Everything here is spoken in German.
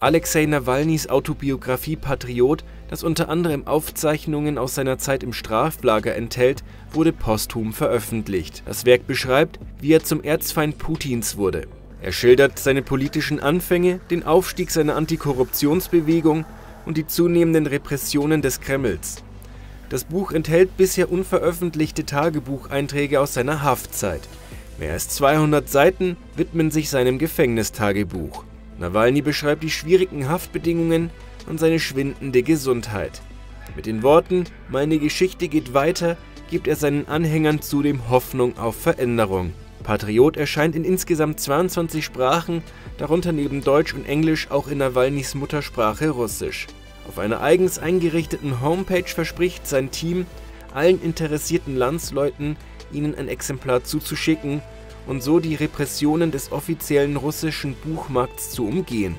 Alexei Nawalnys Autobiografie Patriot, das unter anderem Aufzeichnungen aus seiner Zeit im Straflager enthält, wurde posthum veröffentlicht. Das Werk beschreibt, wie er zum Erzfeind Putins wurde. Er schildert seine politischen Anfänge, den Aufstieg seiner Antikorruptionsbewegung und die zunehmenden Repressionen des Kremls. Das Buch enthält bisher unveröffentlichte Tagebucheinträge aus seiner Haftzeit. Mehr als 200 Seiten widmen sich seinem Gefängnistagebuch. Nawalny beschreibt die schwierigen Haftbedingungen und seine schwindende Gesundheit. Mit den Worten Meine Geschichte geht weiter gibt er seinen Anhängern zudem Hoffnung auf Veränderung. Patriot erscheint in insgesamt 22 Sprachen, darunter neben Deutsch und Englisch auch in Nawalnys Muttersprache Russisch. Auf einer eigens eingerichteten Homepage verspricht sein Team, allen interessierten Landsleuten ihnen ein Exemplar zuzuschicken und so die Repressionen des offiziellen russischen Buchmarkts zu umgehen